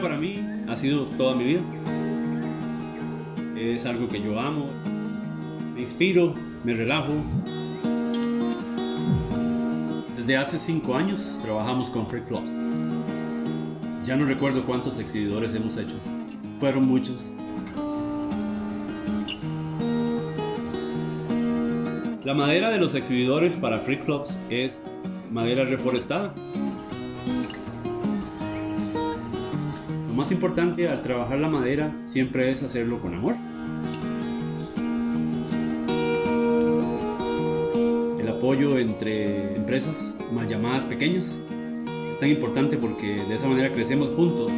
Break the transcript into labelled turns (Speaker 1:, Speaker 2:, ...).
Speaker 1: para mí ha sido toda mi vida. Es algo que yo amo, me inspiro, me relajo. Desde hace cinco años trabajamos con Freak Flops. Ya no recuerdo cuántos exhibidores hemos hecho. Fueron muchos. La madera de los exhibidores para Freak Clubs es madera reforestada. Más importante al trabajar la madera siempre es hacerlo con amor. El apoyo entre empresas más llamadas pequeñas es tan importante porque de esa manera crecemos juntos